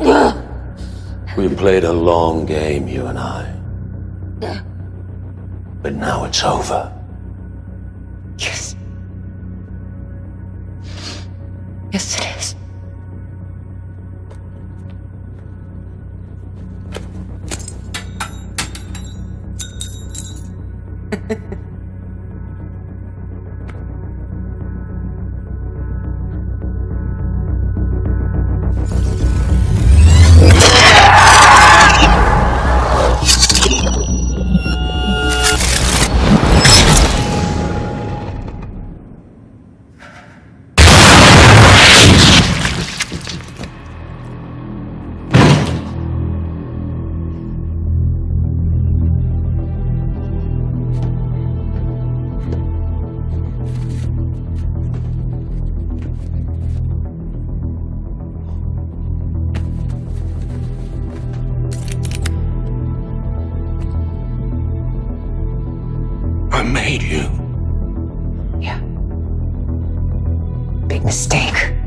We played a long game, you and I. But now it's over. Yes. Yes, it is. made you. Yeah. Big mistake.